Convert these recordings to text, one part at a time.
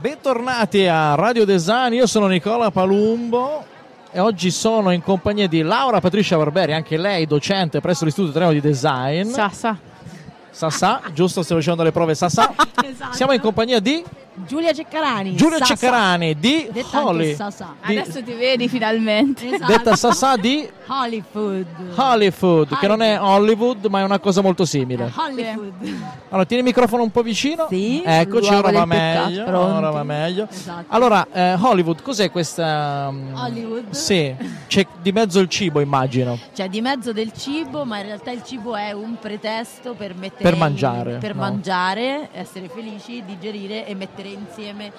Bentornati a Radio Design, io sono Nicola Palumbo e oggi sono in compagnia di Laura Patricia Barberi, anche lei docente presso l'Istituto Italiano di Design. Sa, sa. Sasà, giusto? Stiamo facendo le prove Sasà. Esatto. Siamo in compagnia di Giulia Ceccarani. Giulia Sasa. Ceccarani di Detta Holly. Sasa. Di- Adesso ti vedi finalmente. Esatto. detta Sasà di Hollywood. Hollywood, che non è Hollywood, ma è una cosa molto simile. Hollywood. Allora, tieni il microfono un po' vicino. Sì, Eccoci, ora va meglio. Ora va meglio. Esatto. Allora, eh, Hollywood, cos'è questa? um, Hollywood? Sì, c'è di mezzo il cibo, immagino. Cioè di mezzo del cibo, ma in realtà il cibo è un pretesto per mettere Per in- mangiare, per no? mangiare, essere felici, digerire e mettere insieme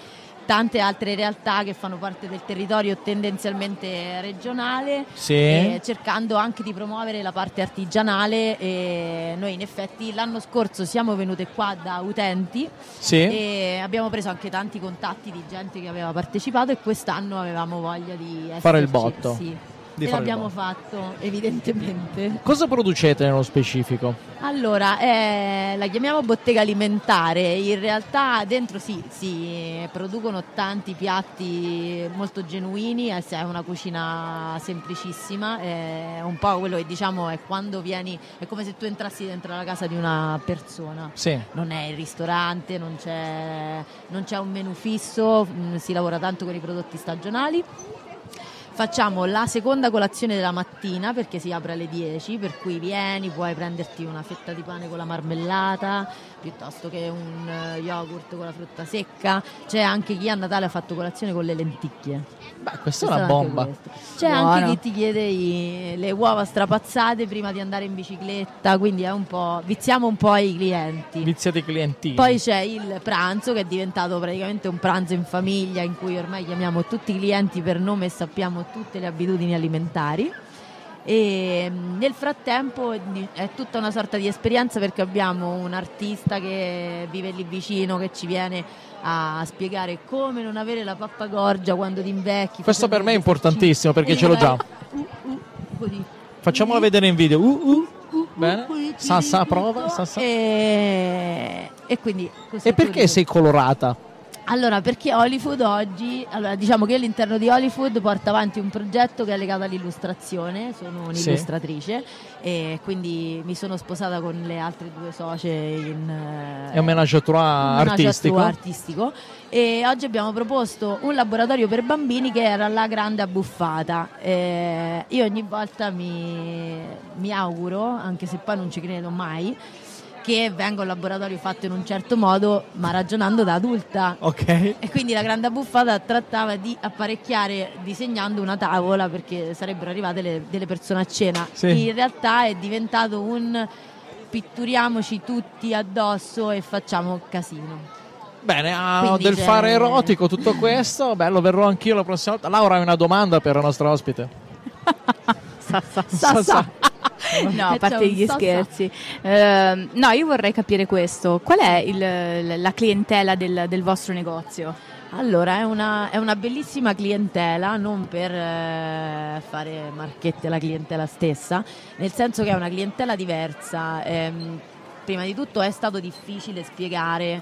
tante altre realtà che fanno parte del territorio tendenzialmente regionale Sì. e cercando anche di promuovere la parte artigianale e noi in effetti l'anno scorso siamo venute qua da utenti Sì. e abbiamo preso anche tanti contatti di gente che aveva partecipato e quest'anno avevamo voglia di Fare il botto. Sì. Di e l'abbiamo fatto evidentemente. Cosa producete nello specifico? Allora, eh, la chiamiamo bottega alimentare, in realtà dentro sì, si producono tanti piatti molto genuini, eh, è una cucina semplicissima, è un po' quello che diciamo è quando vieni, è come se tu entrassi dentro la casa di una persona. Sì. Non è il ristorante, non c'è, non c'è un menù fisso, mh, si lavora tanto con i prodotti stagionali. Facciamo la seconda colazione della mattina perché si apre alle 10, per cui vieni, puoi prenderti una fetta di pane con la marmellata piuttosto che un eh, yogurt con la frutta secca. C'è anche chi a Natale ha fatto colazione con le lenticchie. Beh, questa è Questo una bomba. C'è Buono. anche chi ti chiede i- le uova strapazzate prima di andare in bicicletta, quindi è un po', viziamo un po' i clienti. Viziate i clientini. Poi c'è il pranzo che è diventato praticamente un pranzo in famiglia in cui ormai chiamiamo tutti i clienti per nome e sappiamo tutte le abitudini alimentari. E nel frattempo è tutta una sorta di esperienza perché abbiamo un artista che vive lì vicino che ci viene a spiegare come non avere la pappagorgia quando ti invecchi. Questo per me è importantissimo perché ce l'ho già. Uh, uh. Facciamola vedere in video. Uh, uh. Uh, Bene. uh, Sa, sa, uh, prova, uh, sa, sa. E, e quindi E perché sei colorata? Allora, perché Hollywood oggi, allora diciamo che io all'interno di Hollywood porto avanti un progetto che è legato all'illustrazione, sono Sì. un'illustratrice e quindi mi sono sposata con le altre due socie in eh, È un menage à trois artistico? artistico e oggi abbiamo proposto un laboratorio per bambini che era la grande abbuffata. Eh, io ogni volta mi, mi auguro, anche se poi non ci credo mai, che venga un laboratorio fatto in un certo modo, ma ragionando da adulta. Ok. E quindi la grande abbuffata trattava di apparecchiare disegnando una tavola perché sarebbero arrivate le- delle persone a cena. Sì. In realtà è diventato un pitturiamoci tutti addosso e facciamo casino. Bene, ah, del c'è- fare erotico tutto questo, bello, verrò anch'io la prossima volta. Laura, hai una domanda per la nostra ospite? Sa, sa. Sa, sa. No, a C'è parte un gli sa. scherzi. Ehm, no, io vorrei capire questo. Qual è il- la clientela del, del vostro negozio? Allora, è una, è una bellissima clientela, non per eh, fare marchette alla clientela stessa, nel senso che è una clientela diversa. Ehm, prima di tutto è stato difficile spiegare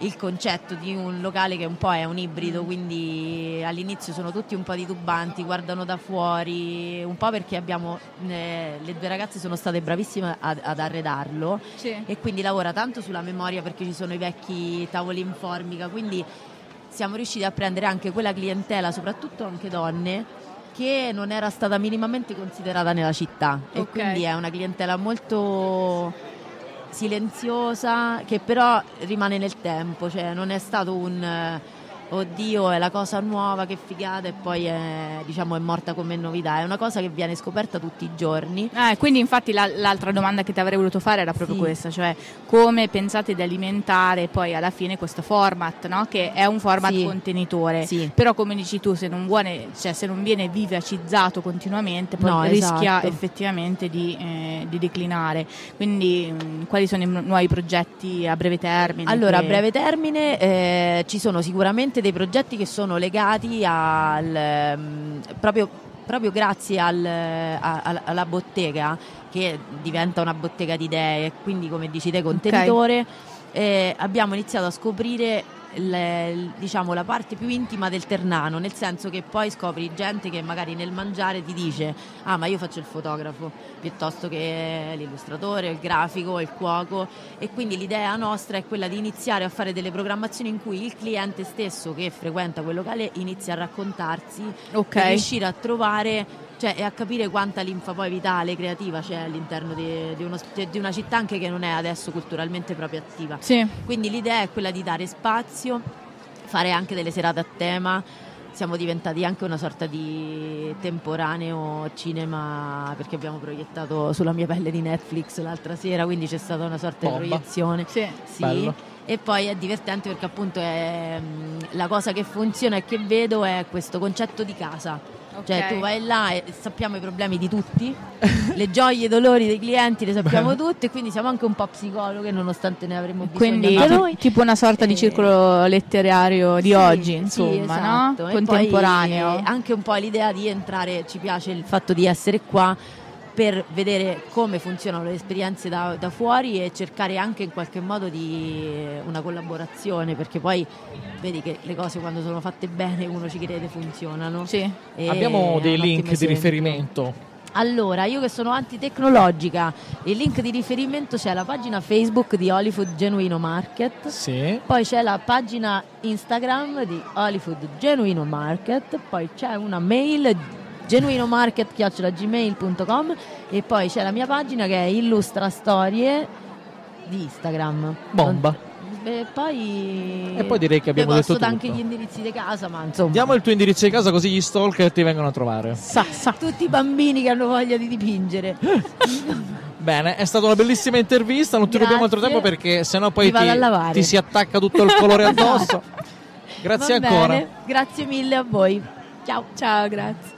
il concetto di un locale che un po' è un ibrido, quindi all'inizio sono tutti un po' titubanti, guardano da fuori, un po' perché abbiamo, eh, le due ragazze sono state bravissime ad, ad arredarlo e quindi lavora tanto sulla memoria perché ci sono i vecchi tavoli in formica, quindi siamo riusciti a prendere anche quella clientela, soprattutto anche donne, che non era stata minimamente considerata nella città e Ok. quindi è una clientela molto silenziosa che però rimane nel tempo, cioè non è stato un oddio è la cosa nuova, che figata e poi è, diciamo, è morta come novità, è una cosa che viene scoperta tutti i giorni. Eh, quindi infatti la- l'altra domanda che ti avrei voluto fare era proprio Sì. questa, cioè come pensate di alimentare poi alla fine questo format, no? che è un format Sì. contenitore, Sì. però come dici tu se non, vuole, cioè, se non viene vivacizzato continuamente poi No, rischia esatto. effettivamente di, eh, di declinare. Quindi mh, quali sono i nu- nuovi progetti a breve termine? Allora, a che- breve termine eh, ci sono sicuramente dei progetti che sono legati al ehm, proprio, proprio grazie al- a- alla bottega che diventa una bottega di idee, quindi come dici te contenitore, eh, abbiamo iniziato a scoprire le- diciamo, la parte più intima del Ternano, nel senso che poi scopri gente che magari nel mangiare ti dice ah ma io faccio il fotografo piuttosto che l'illustratore, il grafico, il cuoco e quindi l'idea nostra è quella di iniziare a fare delle programmazioni in cui il cliente stesso che frequenta quel locale inizia a raccontarsi Ok. e riuscire a trovare cioè, e a capire quanta linfa poi vitale, creativa c'è all'interno di, di uno- di una città anche che non è adesso culturalmente proprio attiva. Sì. Quindi l'idea è quella di dare spazio, fare anche delle serate a tema. Siamo diventati anche una sorta di temporaneo cinema perché abbiamo proiettato sulla mia pelle di Netflix l'altra sera, quindi c'è stata una sorta Bomba. di proiezione. Sì. Sì. Bello. E poi è divertente perché appunto è, mh, la cosa che funziona e che vedo è questo concetto di casa. Cioè Ok. tu vai là e sappiamo i problemi di tutti, le gioie e i dolori dei clienti le sappiamo tutti e quindi siamo anche un po' psicologhe nonostante ne avremmo bisogno Quindi anche noi. tipo una sorta di Eh, circolo letterario di sì, oggi, sì, insomma, esatto. no? Contemporaneo. anche un po' l'idea di entrare, ci piace il fatto di essere qua per vedere come funzionano le esperienze da, da fuori e cercare anche in qualche modo di una collaborazione, perché poi vedi che le cose quando sono fatte bene uno ci crede funzionano. Sì. E Abbiamo dei link di esempio. riferimento. Allora, io che sono antitecnologica, il link di riferimento c'è la pagina Facebook di Hollywood Genuino Market. Sì. Poi c'è la pagina Instagram di Hollywood Genuino Market, poi c'è una mail genuinomarket.gmail.com e poi c'è la mia pagina che è Illustra Storie di Instagram. Bomba. E poi, E poi direi che abbiamo detto tutto. anche gli indirizzi di casa, ma insomma. Diamo il tuo indirizzo di casa così gli stalker ti vengono a trovare. Sa, sa. tutti i bambini che hanno voglia di dipingere. Bene, è stata una bellissima intervista. Non ti Grazie. rubiamo altro tempo perché sennò poi ti, ti si attacca tutto il colore addosso. Grazie Va ancora. bene, Grazie mille a voi. Ciao. Ciao, grazie.